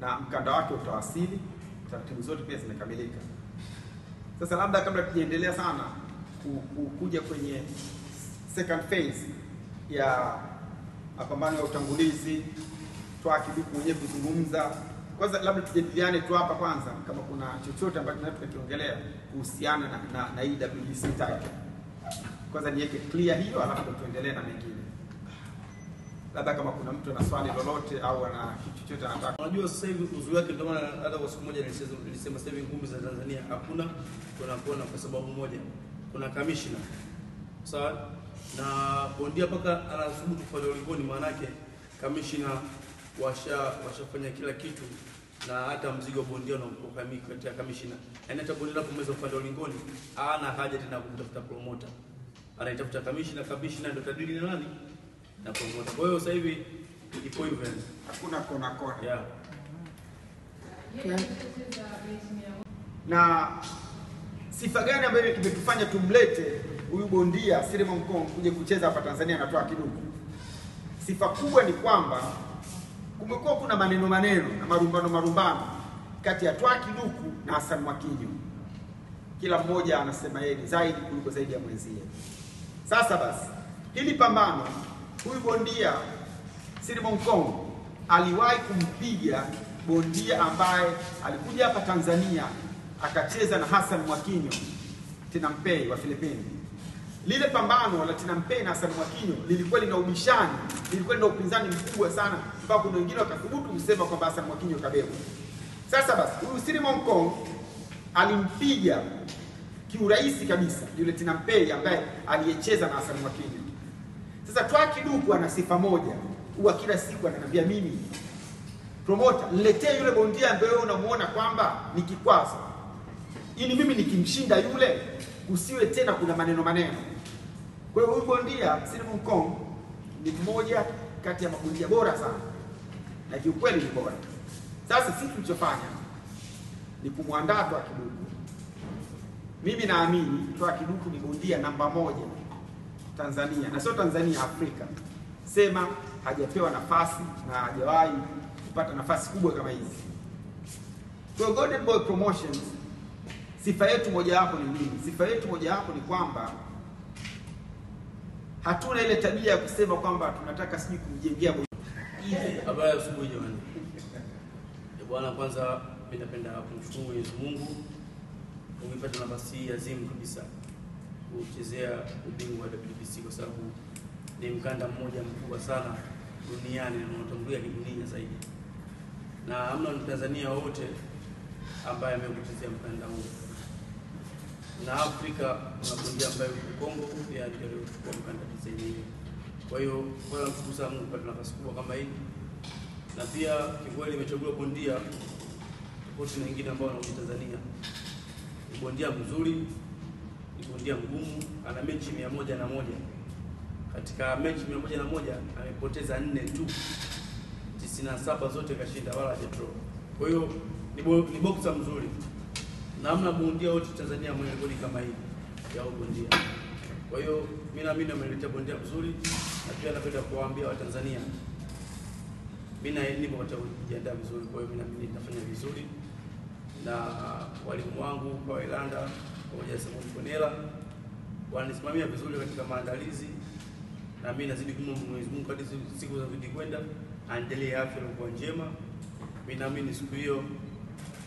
na mkanda wake utawasili, taratibu zote pia zimekamilika. Sasa labda kabla tujaendelea sana ku- ku- kuja kwenye second phase ya mapambano ya utangulizi, Twakiduku mwenyewe kuzungumza, kwanza labda tujadiliane tu hapa kwanza, kama kuna chochote ambacho tunaweza tukakiongelea kuhusiana na, na, na hii title. Kwanza niweke clear hiyo, alafu tuendelee na mengine. Labda kama kuna mtu ana swali lolote au ana kitu chochote anataka. Unajua sasa hivi uzuri wake, ndio maana hata kwa siku moja nilisema sasa hivi ngumi za Tanzania hakuna, tunakuona kwa sababu moja, kuna kamishna. Sawa, na bondia mpaka anathubutu kufanya ulingoni, yake kamishna washa washafanya kila kitu, na hata mzigo bondia unakuwa kati ya kamishna, yaani hata bondia anapomaliza kufanya ulingoni ana haja tena kumtafuta promoter, anaitafuta kamishna. Kamishna ndio tadili na nani na promoter. Kwa hiyo sasa hivi ipo hivyo hakuna kona kona. Yeah. na sifa gani ambayo imetufanya tumlete huyu bondia Silema Mkong kuja kucheza hapa Tanzania na Twaha Kiduku? Sifa kubwa ni kwamba kumekuwa kuna maneno maneno na marumbano marumbano kati ya Twaha Kiduku na Hassan Mwakinyo, kila mmoja anasema yeye zaidi kuliko zaidi ya mwenzie. Sasa basi, hili pambano, huyu bondia Silema Mongkong aliwahi kumpiga bondia ambaye alikuja hapa Tanzania akacheza na Hassan Mwakinyo Tinampei wa Filipini. Lile pambano la Tinampei na Hassan Mwakinyo lilikuwa lina ubishani, lilikuwa lina upinzani mkubwa sana, mpaka kuna wengine wakathubutu kusema kwamba Hassan Mwakinyo kabebwa. Sasa basi, huyu Silema Mongkong alimpiga kiurahisi kabisa yule Tinampei ambaye aliyecheza na Hassan Mwakinyo. Sasa Twaha Kiduku ana sifa moja, huwa kila siku ananiambia mimi promota, niletee yule bondia ambaye wewe unamuona kwamba ni kikwazo, ili mimi nikimshinda yule kusiwe tena kuna maneno maneno. Kwa hiyo huyu bondia Silema Mkong ni mmoja kati ya mabondia bora sana, na kiukweli ni bora. Sasa sisi tulichofanya ni kumwandaa Twaha Kiduku. Mimi naamini Twaha Kiduku ni bondia namba moja Tanzania na sio Tanzania, Afrika. Sema hajapewa nafasi na hajawahi kupata nafasi kubwa kama hizi. Kwa Golden Boy Promotions, sifa yetu mojawapo ni nini? Sifa yetu mojawapo ni kwamba hatuna ile tabia ya kusema kwamba tunataka sijui kumjengea. Habari ya asubuhi jamani. Eh, Bwana, kwanza mimi napenda kumshukuru Mwenyezi Mungu umepata nafasi hii azimu kabisa kuchezea ubingwa wa WBC kwa sababu ni mkanda mmoja mkubwa sana duniani na unatambulia kidunia zaidi, na hamna Mtanzania wote ambaye amekuchezea mkanda huu, na Afrika kuna kundi ambayo Kongo pia ndio aliochukua mkanda design hiyo. Kwa hiyo kwa namshukuru sana Mungu kupata nafasi kubwa kama hii, na pia kikweli imechagua bondia tofauti na wengine ambao wanakuja Tanzania. Ni bondia mzuri, bondia mgumu, ana mechi mia moja na moja katika mechi mia moja na moja amepoteza nne tu, tisini na saba zote kashinda, wala hajadraw. Kwa hiyo ni, bo, ni boksa mzuri na hamna bondia wote Tanzania mwenye goli kama hii ya bondia. Kwa hiyo mimi naamini ameletea bondia mzuri, na pia napenda kuwaambia Watanzania mimi na nipo katika kujiandaa vizuri. Kwa hiyo mimi naamini nitafanya vizuri, na walimu wangu kwa Ilanda pamoja na wanisimamia vizuri katika maandalizi, na mimi nazidi kumwomba Mwenyezi Mungu kadri siku zinazidi kwenda, aendelee afya iliyokuwa njema. Mimi naamini siku hiyo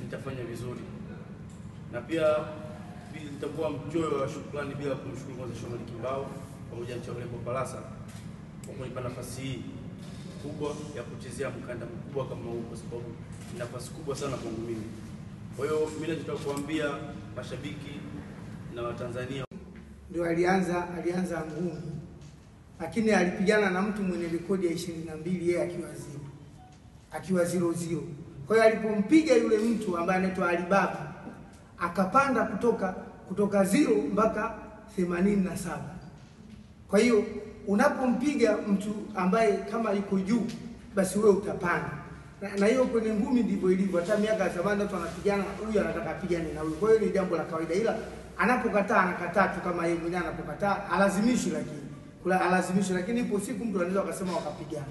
nitafanya vizuri, na pia nitakuwa mchoyo wa shukrani bila kumshukuru kwanza Shomari Kimbao pamoja na Chauleko Palasa kwa kunipa nafasi hii kubwa ya kuchezea mkanda mkubwa kama huu, kwa sababu ni nafasi kubwa sana kwangu mimi. Kwa hiyo mimi nataka kuambia mashabiki na Watanzania ndio alianza alianza ngumi, lakini alipigana na mtu mwenye rekodi ya ishirini na mbili yeye akiwa zero, akiwa zero zero. Kwa hiyo alipompiga yule mtu ambaye anaitwa Alibaba akapanda kutoka kutoka zero mpaka themanini na saba. Kwa hiyo unapompiga mtu ambaye kama yuko juu, basi wewe utapanda na, hiyo kwenye ngumi ndivyo ilivyo. Hata miaka ya zamani watu wanapigana, huyu anataka apigane na huyu. Kwa hiyo ni jambo la kawaida, ila anapokataa anakataa tu kama yeye mwenyewe anapokataa, alazimishi, lakini kula alazimishi, lakini ipo siku mtu anaweza akasema wakapigana.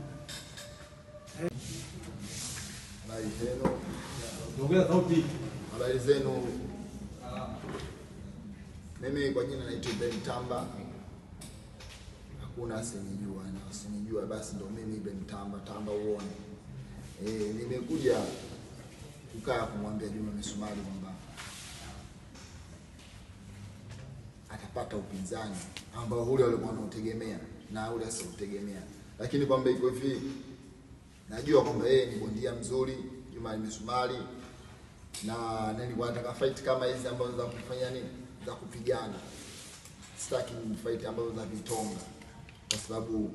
Habari zenu. Mimi kwa jina naitwa Ben Tamba, hakuna asinijua na asinijua basi ndo mimi Ben Tamba, Tamba uone. Eh, nimekuja kukaa kumwambia Juma Misumari kwamba atapata upinzani ambao ule walikuwa wanautegemea na ule asiutegemea, lakini kwamba iko hivi, najua kwamba yeye ni bondia mzuri Juma Misumari, na nilikuwa nataka fight kama hizi ambazo za kufanya nini, za kupigana. Sitaki fight ambazo za vitonga, kwa sababu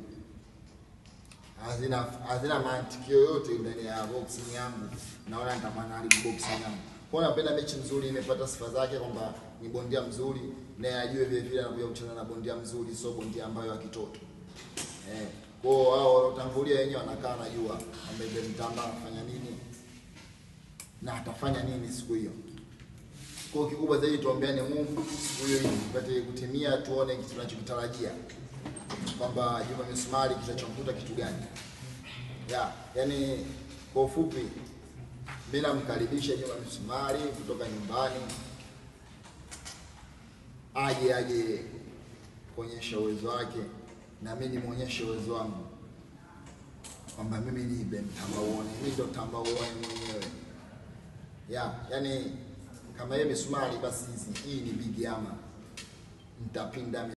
hazina hazina mantiki yoyote ndani ya boxing yangu. Naona nitamana haribu boxing yangu. Kwa hiyo napenda mechi nzuri, imepata sifa zake kwamba ni bondia mzuri, naye ajue vile vile anakuja kucheza na bondia mzuri, sio bondia ambayo ya kitoto. Eh, kwa hiyo hao wanaotangulia wenyewe wanakaa najua kwamba Mtamba anafanya nini na atafanya nini siku hiyo. Kwa kikubwa zaidi tuombeane Mungu siku hiyo ipate kutimia, tuone kitu tunachokitarajia kwamba Juma Misumari kitachomkuta kitu gani. Ya, yani kwa ufupi mimi namkaribisha Juma Misumari kutoka nyumbani aje aje kuonyesha uwezo wake na mimi nimuonyeshe uwezo wangu kwamba mimi ni Ben Tambaone mimi ndo Tambauone mwenyewe. Ya, yani kama yeye misumari basi hii ni big ama nitapinda